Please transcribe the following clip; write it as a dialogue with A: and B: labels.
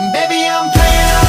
A: Baby, I'm playing